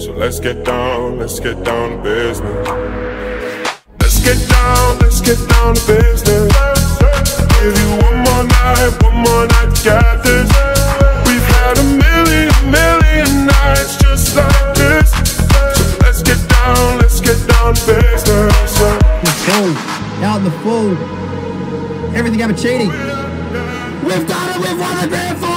So let's get down, let's get down to business. Let's get down, let's get down to business. Give you one more night, one more night get this. We've had a million, million nights just like this. So let's get down, let's get down to business. Go. Out in the full. Everything I'm cheating. We've done it, we've won the grand.